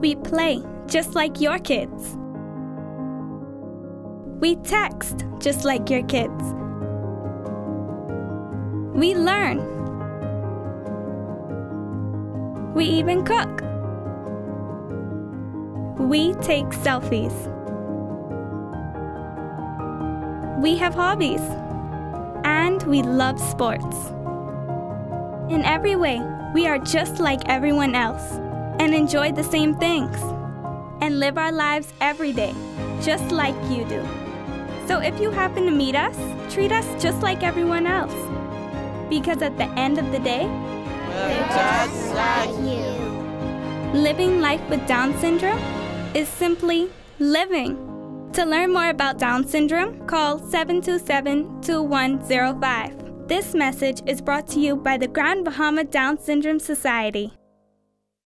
We play just like your kids. We text just like your kids. We learn. We even cook. We take selfies. We have hobbies. And we love sports. In every way, we are just like everyone else and enjoy the same things and live our lives every day, just like you do. So if you happen to meet us, treat us just like everyone else. Because at the end of the day, we're just like you. Living life with Down syndrome is simply living. To learn more about Down syndrome, call 727 2105. This message is brought to you by the Grand Bahama Down Syndrome Society.